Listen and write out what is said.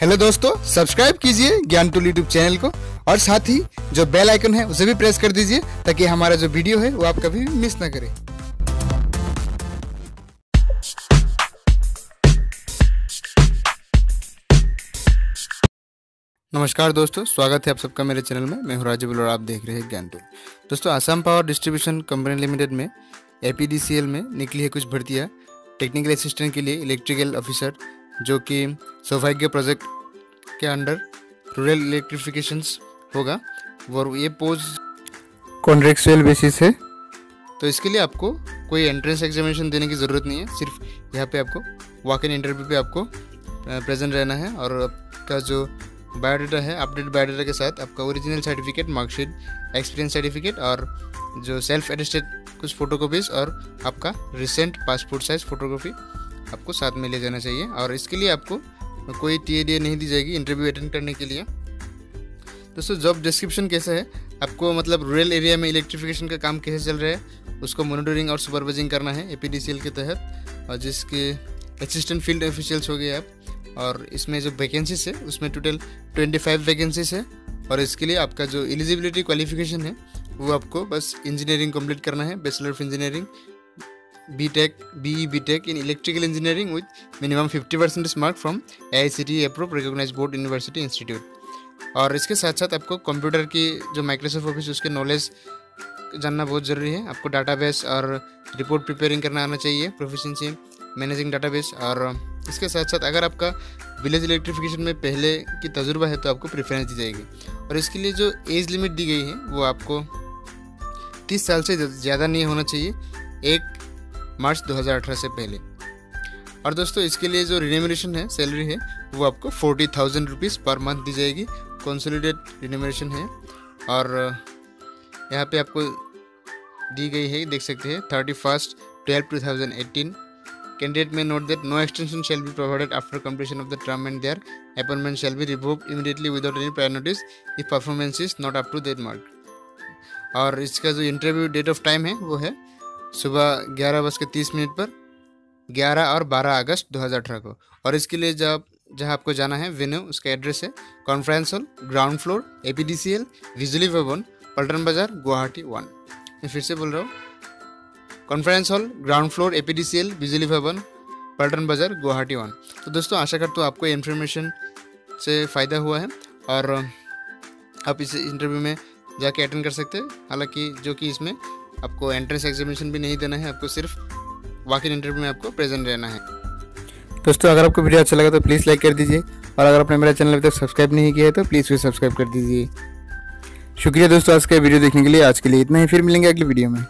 Hello दोस्तों subscribe कीजिए ज्ञान टूल यूट्यूब चैनल को और साथ ही जो बेल आइकन है, उसे भी प्रेस कर दीजिए ताकि हमारा जो वीडियो है, वो आप कभी मिस ना करें। नमस्कार दोस्तों, स्वागत है आप सबका मेरे चैनल में। मैं हूँ राजीव और आप देख रहे हैं ज्ञान टूल। दोस्तों, Assam power distribution company limited में एपीडीसीएल में निकली है कुछ भर्तियाँ। टेक्निकल असिस्टेंट के लिए इलेक्ट्रिकल ऑफिसर जो कि सौभाग्य प्रोजेक्ट के अंडर रूरल इलेक्ट्रिफिकेशंस होगा। और ये पोस्ट कॉन्ट्रेक्चुअल बेसिस है। तो इसके लिए आपको कोई एंट्रेंस एग्जामिनेशन देने की ज़रूरत नहीं है। सिर्फ़ यहाँ पे आपको वॉक इन इंटरव्यू पे आपको प्रेजेंट रहना है। और आपका जो बायोडाटा है अपडेट बायोडाटा के साथ आपका original certificate marksheet experience certificate और जो सेल्फ एडिस्टेड कुछ फोटोकॉपीज और आपका रिसेंट पासपोर्ट साइज़ फोटोकॉपी आपको साथ में ले जाना चाहिए और इसके लिए आपको कोई टी नहीं दी जाएगी इंटरव्यू अटेंड करने के लिए। दोस्तों जॉब डिस्क्रिप्शन कैसा है? आपको मतलब रूरल एरिया में इलेक्ट्रिफिकेशन का काम कैसे चल रहा है? उसको मॉनिटरिंग और सुपरवाइजिंग करना है एपीडीसीएल के तहत। और जिसके असिस्टेंट फ़ील्ड ऑफिशियल्स हो गए आप। और इसमें जो वैकेंसीज है, उसमें टोटल 25 वैकेंसीज है। और इसके लिए आपका जो एलिजिबिलिटी क्वालिफिकेशन है, वो आपको बस इंजीनियरिंग कंप्लीट करना है bachelor of engineering E B tech in electrical engineering with minimum fifty percentage mark from A I C T approve recognise board university institute और इसके साथ साथ आपको कंप्यूटर की जो माइक्रोसॉफ्ट ऑफ़िस उसके नॉलेज जानना बहुत ज़रूरी है। आपको डाटाबेस और रिपोर्ट प्रिपेयरिंग करना आना चाहिए प्रोफिशेंसी मैनेजिंग डाटाबेस और इसके साथ साथ अगर आपका विलेज इलेक्ट्रिफिकेशन में पहले की तजुर्बा है तो आपको प्रेफरेंस दी जाएगी। और इसके लिए जो एज लिमिट दी गई है, वो आपको तीस साल से ज़्यादा नहीं होना चाहिए। एक मार्च 2018 से पहले। और दोस्तों, इसके लिए जो रिनिमरेशन है सैलरी है, वो आपको forty thousand rupees per month दी जाएगी। कंसोलिडेट रिनिमरेशन है। और यहाँ पे आपको दी गई है, देख सकते हैं thirty first twelve two thousand eighteen candidate में note that no extension shall be provided after completion of the term and their appointment shall be revoke immediately without any prior notice if performance is not up to that mark और इसका जो interview date of time है, वो है सुबह ग्यारह बज के तीस मिनट पर, ग्यारह और बारह अगस्त दो हज़ार अठारह को। और इसके लिए जब, जहाँ आपको जाना है वेन्यू उसका एड्रेस है conference hall ground floor A P D C L Bijli Bhawan Paltan बाज़ार गुवाहाटी वन मैं फिर से बोल रहा हूँ conference hall ground floor A P D C L Bijli Bhawan Paltan बाज़ार गुवाहाटी वन तो दोस्तों, आशा करता हूँ आपको इन्फॉर्मेशन से फ़ायदा हुआ है, और आप इस इंटरव्यू में जाके अटेंड कर सकते हैं। हालाँकि जो कि इसमें आपको एंट्रेंस एग्जामिनेशन भी नहीं देना है, आपको सिर्फ़ वाक इंटरव्यू में आपको प्रेजेंट रहना है। दोस्तों, अगर आपको वीडियो अच्छा लगा तो प्लीज़ लाइक कर दीजिए और अगर आपने मेरा चैनल अभी तक सब्सक्राइब नहीं किया है तो प्लीज़ भी सब्सक्राइब कर दीजिए। शुक्रिया दोस्तों आज का वीडियो देखने के लिए, आज के लिए इतना ही, फिर मिलेंगे अगली वीडियो में।